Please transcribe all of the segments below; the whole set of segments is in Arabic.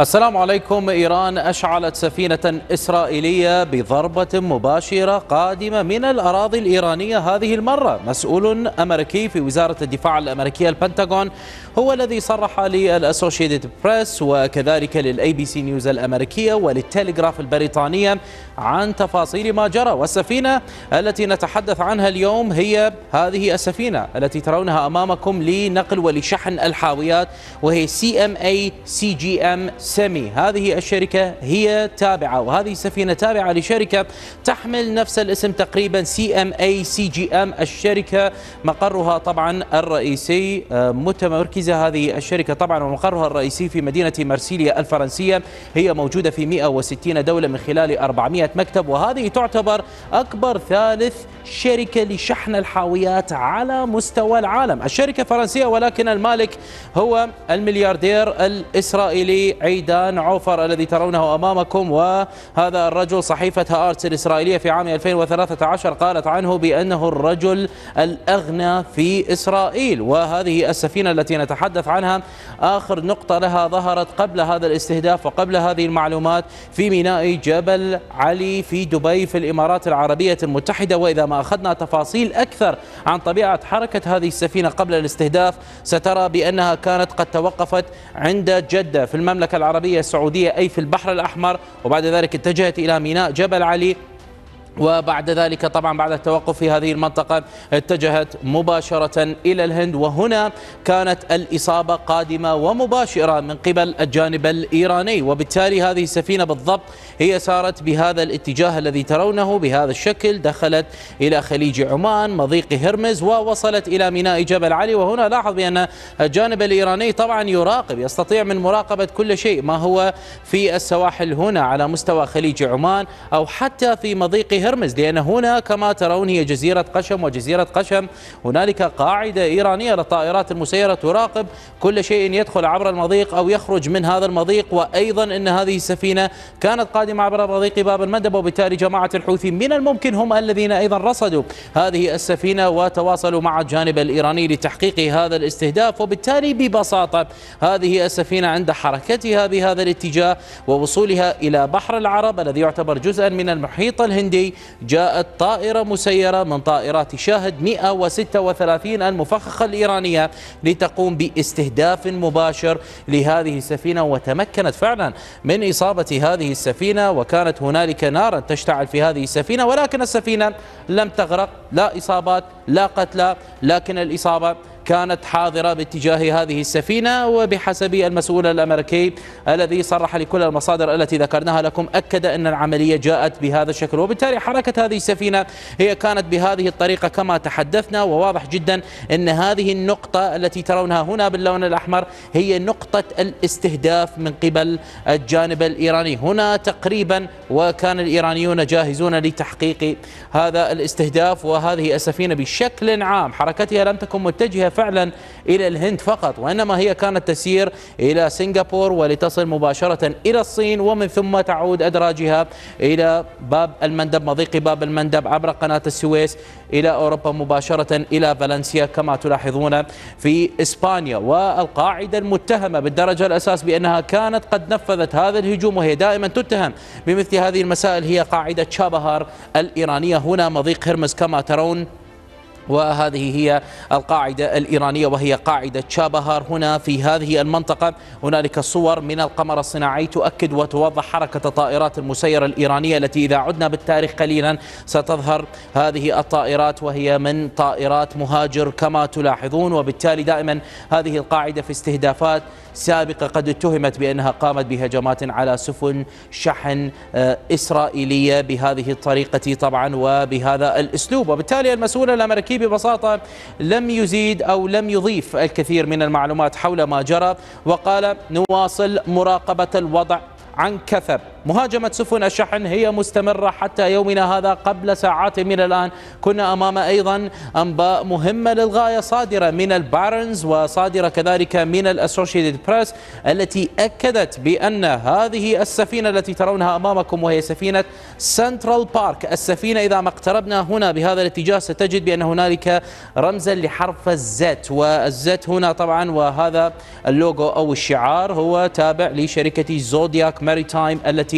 السلام عليكم إيران أشعلت سفينة إسرائيلية بضربة مباشرة قادمة من الأراضي الإيرانية هذه المرة. مسؤول أمريكي في وزارة الدفاع الأمريكية البنتاغون هو الذي صرح لل Associated Press وكذلك لل ABC News الأمريكية ولل Telegraph البريطانية عن تفاصيل ما جرى. والسفينة التي نتحدث عنها اليوم هي هذه السفينة التي ترونها أمامكم لنقل ولشحن الحاويات وهي سي ام اي سي جي ام سمي. هذه الشركة هي تابعة وهذه السفينة تابعة لشركة تحمل نفس الاسم تقريبا سي ام اي سي جي ام الشركة مقرها طبعا الرئيسي متمركزة هذه الشركة طبعا ومقرها الرئيسي في مدينة مرسيليا الفرنسية. هي موجودة في 160 دولة من خلال 400 مكتب وهذه تعتبر أكبر ثالث شركة لشحن الحاويات على مستوى العالم. الشركة فرنسية ولكن المالك هو الملياردير الإسرائيلي عيدان عوفر الذي ترونه أمامكم وهذا الرجل صحيفة هارتس الإسرائيلية في عام 2013 قالت عنه بأنه الرجل الأغنى في إسرائيل وهذه السفينة التي نتحدث عنها آخر نقطة لها ظهرت قبل هذا الاستهداف وقبل هذه المعلومات في ميناء جبل علي في دبي في الإمارات العربية المتحدة. وإذا ما أخذنا تفاصيل أكثر عن طبيعة حركة هذه السفينة قبل الاستهداف سترى بأنها كانت قد توقفت عند جدة في المملكة العربية السعودية أي في البحر الأحمر وبعد ذلك اتجهت إلى ميناء جبل علي وبعد ذلك طبعا بعد التوقف في هذه المنطقة اتجهت مباشرة إلى الهند وهنا كانت الإصابة قادمة ومباشرة من قبل الجانب الإيراني. وبالتالي هذه السفينة بالضبط هي سارت بهذا الاتجاه الذي ترونه بهذا الشكل. دخلت إلى خليج عمان مضيق هرمز ووصلت إلى ميناء جبل علي. وهنا لاحظ بأن الجانب الإيراني طبعا يراقب يستطيع من مراقبة كل شيء ما هو في السواحل هنا على مستوى خليج عمان أو حتى في مضيق هرمز لأن هنا كما ترون هي جزيرة قشم وجزيرة قشم. هنالك قاعدة إيرانية للطائرات المسيرة تراقب كل شيء يدخل عبر المضيق أو يخرج من هذا المضيق وأيضا أن هذه السفينة كانت قادمة عبر مضيق باب المندب وبالتالي جماعة الحوثي من الممكن هم الذين أيضا رصدوا هذه السفينة وتواصلوا مع الجانب الإيراني لتحقيق هذا الاستهداف. وبالتالي ببساطة هذه السفينة عند حركتها بهذا الاتجاه ووصولها إلى بحر العرب الذي يعتبر جزءا من المحيط الهندي. جاءت طائرة مسيرة من طائرات شاهد 136 المفخخة الإيرانية لتقوم باستهداف مباشر لهذه السفينة وتمكنت فعلا من إصابة هذه السفينة وكانت هنالك نارا تشتعل في هذه السفينة ولكن السفينة لم تغرق لا إصابات لا قتلى لكن الإصابة كانت حاضرة باتجاه هذه السفينة وبحسب المسؤول الأمريكي الذي صرح لكل المصادر التي ذكرناها لكم أكد أن العملية جاءت بهذا الشكل. وبالتالي حركة هذه السفينة هي كانت بهذه الطريقة كما تحدثنا. وواضح جدا أن هذه النقطة التي ترونها هنا باللون الأحمر هي نقطة الاستهداف من قبل الجانب الإيراني. هنا تقريبا وكان الإيرانيون جاهزون لتحقيق هذا الاستهداف وهذه السفينة بشكل عام. حركتها لم تكن متجهة فعلا إلى الهند فقط وإنما هي كانت تسير إلى سنغافور ولتصل مباشرة إلى الصين ومن ثم تعود أدراجها إلى باب المندب مضيق باب المندب عبر قناة السويس إلى أوروبا مباشرة إلى فالنسيا كما تلاحظون في إسبانيا. والقاعدة المتهمة بالدرجة الأساس بأنها كانت قد نفذت هذا الهجوم وهي دائما تتهم بمثل هذه المسائل هي قاعدة شابهار الإيرانية. هنا مضيق هرمز كما ترون وهذه هي القاعدة الإيرانية وهي قاعدة شابهار هنا في هذه المنطقة. هنالك صور من القمر الصناعي تؤكد وتوضح حركة الطائرات المسيرة الإيرانية التي إذا عدنا بالتاريخ قليلا ستظهر هذه الطائرات وهي من طائرات مهاجر كما تلاحظون. وبالتالي دائما هذه القاعدة في استهدافات سابقة قد اتهمت بأنها قامت بهجمات على سفن شحن إسرائيلية بهذه الطريقة طبعا وبهذا الأسلوب. وبالتالي المسؤول الأمريكي ببساطة لم يزيد أو لم يضيف الكثير من المعلومات حول ما جرى وقال نواصل مراقبة الوضع عن كثب. مهاجمة سفن الشحن هي مستمرة حتى يومنا هذا قبل ساعات من الآن. كنا أمام أيضا أنباء مهمة للغاية صادرة من البارنز وصادرة كذلك من ال Associated Press التي أكدت بأن هذه السفينة التي ترونها أمامكم وهي سفينة Central Park. السفينة إذا ما اقتربنا هنا بهذا الاتجاه ستجد بأن هنالك رمزا لحرف ال Z وال Z هنا طبعا وهذا اللوجو أو الشعار هو تابع لشركة Zodiac Maritime التي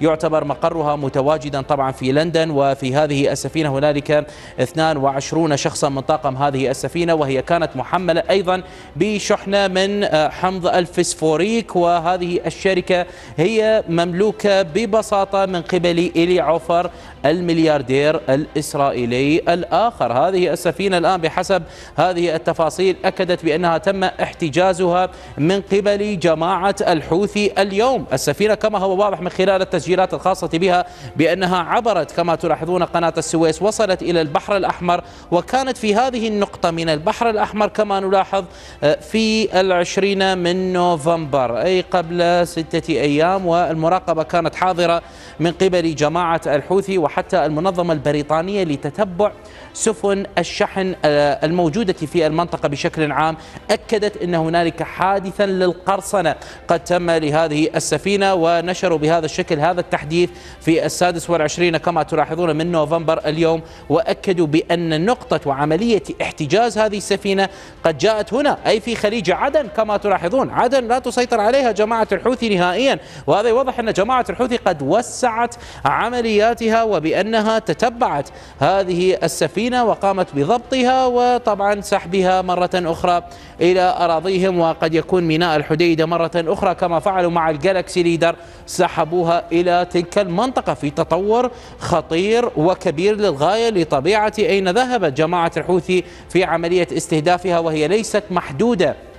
يعتبر مقرها متواجدا طبعا في لندن وفي هذه السفينة هنالك 22 شخصا من طاقم هذه السفينة وهي كانت محملة أيضا بشحنة من حمض الفسفوريك. وهذه الشركة هي مملوكة ببساطة من قبل إيال عوفر الملياردير الإسرائيلي الآخر. هذه السفينة الآن بحسب هذه التفاصيل أكدت بأنها تم احتجازها من قبل جماعة الحوثي اليوم. السفينة كما هو واضح من خلال التسجيلات الخاصة بها بأنها عبرت كما تلاحظون قناة السويس وصلت إلى البحر الأحمر وكانت في هذه النقطة من البحر الأحمر كما نلاحظ آه، في العشرين من نوفمبر أي قبل ستة أيام والمراقبة كانت حاضرة من قبل جماعة الحوثي. وحتى المنظمة البريطانية لتتبع سفن الشحن آه، الموجودة في المنطقة بشكل عام أكدت أن هنالك حادثا للقرصنة قد تم لهذه السفينة ونشروا بهذا الشكل هذا التحديث في السادس والعشرين كما تلاحظون من نوفمبر اليوم وأكدوا بأن نقطة وعملية احتجاز هذه السفينة قد جاءت هنا أي في خليج عدن كما تلاحظون. عدن لا تسيطر عليها جماعة الحوثي نهائيا وهذا يوضح أن جماعة الحوثي قد وسعت عملياتها وبأنها تتبعت هذه السفينة وقامت بضبطها وطبعا سحبها مرة أخرى إلى أراضيهم وقد يكون ميناء الحديدة مرة أخرى كما فعلوا مع الجالكسي ليدر سحبوها إلى تلك المنطقة في تطور خطير وكبير للغاية لطبيعة أين ذهبت جماعة الحوثي في عملية استهدافها وهي ليست محدودة.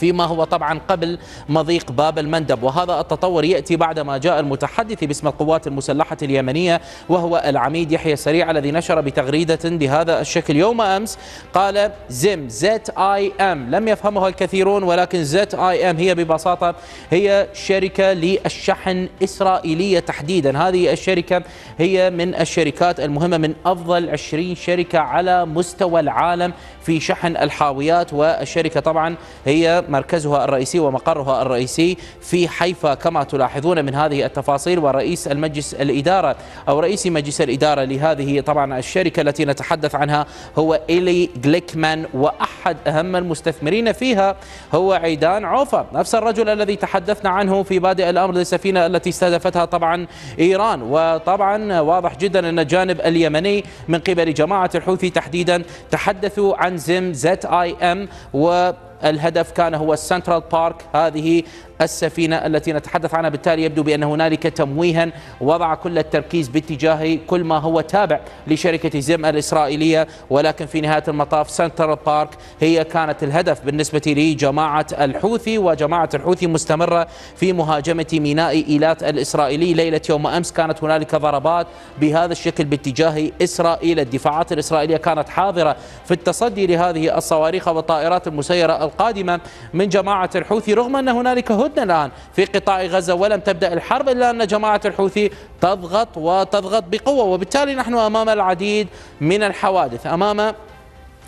فيما هو طبعا قبل مضيق باب المندب. وهذا التطور يأتي بعدما جاء المتحدث باسم القوات المسلحة اليمنية وهو العميد يحيى السريع الذي نشر بتغريدة بهذا الشكل. يوم أمس قال زم زت آي أم لم يفهمها الكثيرون ولكن زت آي أم هي ببساطة هي شركة للشحن إسرائيلية تحديدا. هذه الشركة هي من الشركات المهمة من أفضل 20 شركة على مستوى العالم في شحن الحاويات. والشركة طبعا هي مركزها الرئيسي ومقرها الرئيسي في حيفا كما تلاحظون من هذه التفاصيل ورئيس المجلس الإدارة أو رئيس مجلس الإدارة لهذه طبعا الشركة التي نتحدث عنها هو إيلي جليكمان وأحد أهم المستثمرين فيها هو عيدان عوفر نفس الرجل الذي تحدثنا عنه في بادئ الأمر للسفينة التي استهدفتها طبعا إيران. وطبعا واضح جدا أن الجانب اليمني من قبل جماعة الحوثي تحديدا تحدثوا عن زم ZIM و الهدف كان هو ال Central Park. هذه السفينة التي نتحدث عنها بالتالي يبدو بأن هنالك تمويها وضع كل التركيز باتجاه كل ما هو تابع لشركة زم الإسرائيلية. ولكن في نهاية المطاف Central Park هي كانت الهدف بالنسبة لجماعة الحوثي وجماعة الحوثي مستمرة في مهاجمة ميناء إيلات الإسرائيلي. ليلة يوم أمس كانت هنالك ضربات بهذا الشكل باتجاه إسرائيل. الدفاعات الإسرائيلية كانت حاضرة في التصدي لهذه الصواريخ والطائرات المسيرة القادمة من جماعة الحوثي رغم أن هنالك هدنة الآن في قطاع غزة ولم تبدأ الحرب إلا أن جماعة الحوثي تضغط وتضغط بقوة وبالتالي نحن أمام العديد من الحوادث أمام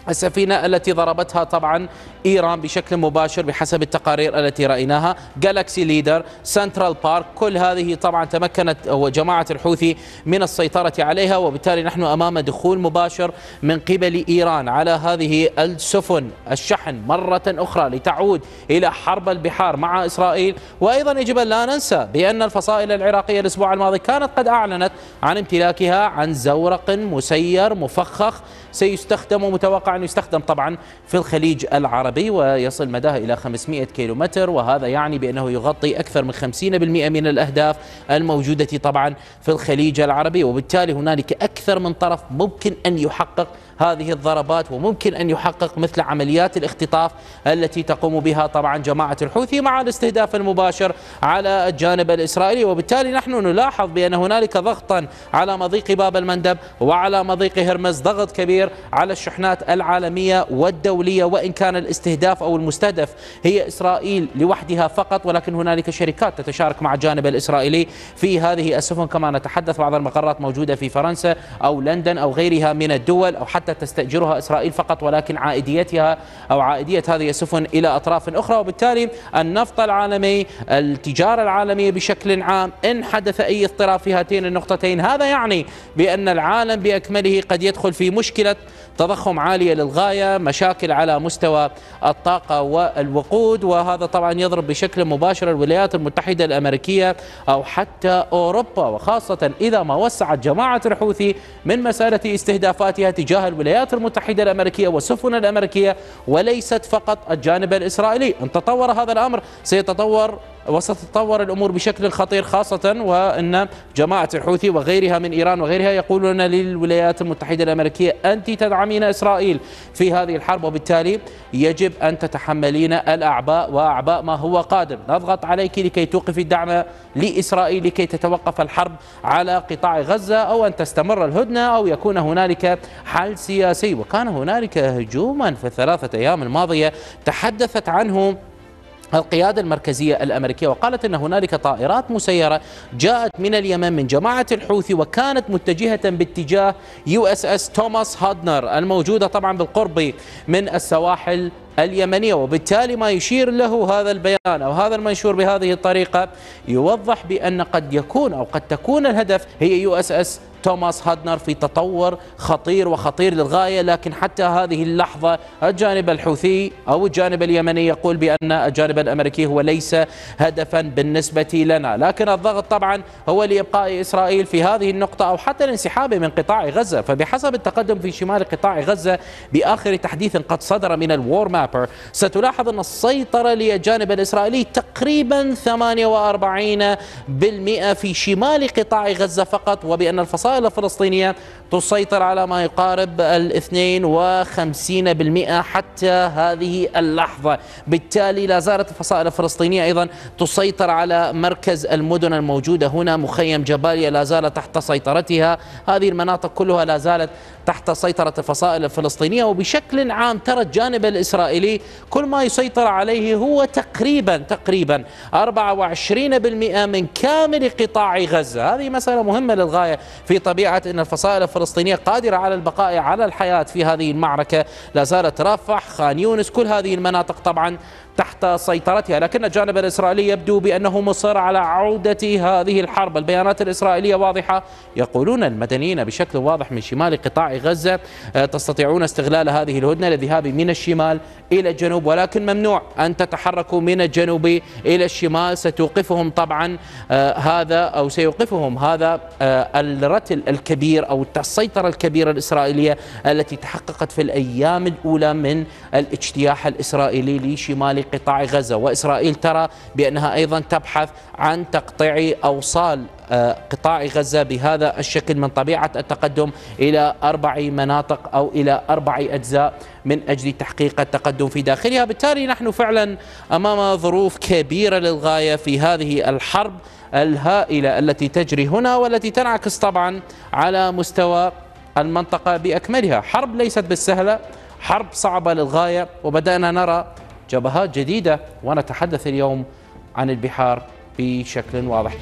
السفينة التي ضربتها طبعا إيران بشكل مباشر بحسب التقارير التي رأيناها. Galaxy Leader Central Park كل هذه طبعا تمكنت جماعة الحوثي من السيطرة عليها وبالتالي نحن أمام دخول مباشر من قبل إيران على هذه السفن الشحن مرة أخرى لتعود إلى حرب البحار مع إسرائيل. وأيضا يجب أن لا ننسى بأن الفصائل العراقية الأسبوع الماضي كانت قد أعلنت عن امتلاكها عن زورق مسير مفخخ سيستخدم ومتوقع أن يستخدم طبعا في الخليج العربي ويصل مداه إلى 500 كيلومتر وهذا يعني بأنه يغطي أكثر من 50% من الأهداف الموجودة طبعا في الخليج العربي وبالتالي هنالك أكثر من طرف ممكن أن يحقق هذه الضربات وممكن أن يحقق مثل عمليات الاختطاف التي تقوم بها طبعا جماعة الحوثي مع الاستهداف المباشر على الجانب الإسرائيلي. وبالتالي نحن نلاحظ بأن هنالك ضغطا على مضيق باب المندب وعلى مضيق هرمز ضغط كبير على الشحنات العالمية والدولية وإن كان الاستهداف أو المستهدف هي إسرائيل لوحدها فقط ولكن هنالك شركات تتشارك مع الجانب الإسرائيلي في هذه السفن. كما نتحدث بعض المقرات موجودة في فرنسا أو لندن أو غيرها من الدول أو حتى تستأجرها إسرائيل فقط ولكن عائديتها أو عائدية هذه السفن إلى أطراف أخرى. وبالتالي النفط العالمي التجارة العالمية بشكل عام إن حدث أي اضطراب في هاتين النقطتين هذا يعني بأن العالم بأكمله قد يدخل في مشكلة تضخم عالية للغاية مشاكل على مستوى الطاقة والوقود. وهذا طبعا يضرب بشكل مباشر الولايات المتحدة الأمريكية أو حتى أوروبا. وخاصة إذا ما وسعت جماعة الحوثي من مسألة استهدافاتها تجاه الولايات المتحدة الأمريكية والسفن الأمريكية وليست فقط الجانب الإسرائيلي. إن تطور هذا الأمر سيتطور وستتطور الأمور بشكل خطير خاصة وأن جماعة الحوثي وغيرها من إيران وغيرها يقولون للولايات المتحدة الأمريكية أنت تدعمين إسرائيل في هذه الحرب وبالتالي يجب أن تتحملين الأعباء وأعباء ما هو قادم. نضغط عليك لكي توقفي الدعم لإسرائيل لكي تتوقف الحرب على قطاع غزة أو أن تستمر الهدنة أو يكون هنالك حل سياسي. وكان هنالك هجوما في الثلاثة أيام الماضية تحدثت عنه القيادة المركزية الأمريكية وقالت أن هنالك طائرات مسيرة جاءت من اليمن من جماعة الحوثي وكانت متجهة باتجاه USS Thomas Hudner الموجودة طبعا بالقرب من السواحل اليمنية وبالتالي ما يشير له هذا البيان أو هذا المنشور بهذه الطريقة يوضح بأن قد يكون أو قد تكون الهدف هي USS Thomas Hudner في تطور خطير وخطير للغاية لكن حتى هذه اللحظة الجانب الحوثي أو الجانب اليمني يقول بأن الجانب الأمريكي هو ليس هدفا بالنسبة لنا. لكن الضغط طبعا هو لإبقاء إسرائيل في هذه النقطة أو حتى الانسحاب من قطاع غزة. فبحسب التقدم في شمال قطاع غزة بآخر تحديث قد صدر من الوور مابر ستلاحظ أن السيطرة للجانب الإسرائيلي تقريبا 48% في شمال قطاع غزة فقط وبأن الفصائل الفصائل الفلسطينية تسيطر على ما يقارب ال 52% حتى هذه اللحظة. بالتالي لا زالت الفصائل الفلسطينية أيضا تسيطر على مركز المدن الموجودة هنا مخيم جباليا لا زال تحت سيطرتها. هذه المناطق كلها لا زالت تحت سيطرة الفصائل الفلسطينية. وبشكل عام ترى الجانب الإسرائيلي كل ما يسيطر عليه هو تقريبا تقريبا 24% من كامل قطاع غزة. هذه مسألة مهمة للغاية في طبيعة أن الفصائل الفلسطينية قادرة على البقاء على الحياة في هذه المعركة. لا زالت رفح خان يونس. كل هذه المناطق طبعا تحت سيطرتها لكن الجانب الإسرائيلي يبدو بأنه مصر على عودة هذه الحرب. البيانات الإسرائيلية واضحة. يقولون المدنيين بشكل واضح من شمال قطاع غزة آه، تستطيعون استغلال هذه الهدنة للذهاب من الشمال إلى الجنوب. ولكن ممنوع أن تتحركوا من الجنوب إلى الشمال. ستوقفهم طبعا آه، هذا أو سيوقفهم هذا آه، الرتل الكبير أو السيطرة الكبيرة الإسرائيلية التي تحققت في الأيام الأولى من الاجتياح الإسرائيلي لشمال قطاع غزة. وإسرائيل ترى بأنها أيضا تبحث عن تقطيع أوصال آه، قطاع غزة بهذا الشكل من طبيعة التقدم إلى أربع مناطق أو إلى أربع أجزاء من أجل تحقيق التقدم في داخلها. بالتالي نحن فعلا أمام ظروف كبيرة للغاية في هذه الحرب الهائلة التي تجري هنا والتي تنعكس طبعا على مستوى المنطقة بأكملها. حرب ليست بالسهلة حرب صعبة للغاية وبدأنا نرى جبهات جديدة ونتحدث اليوم عن البحار بشكل واضح.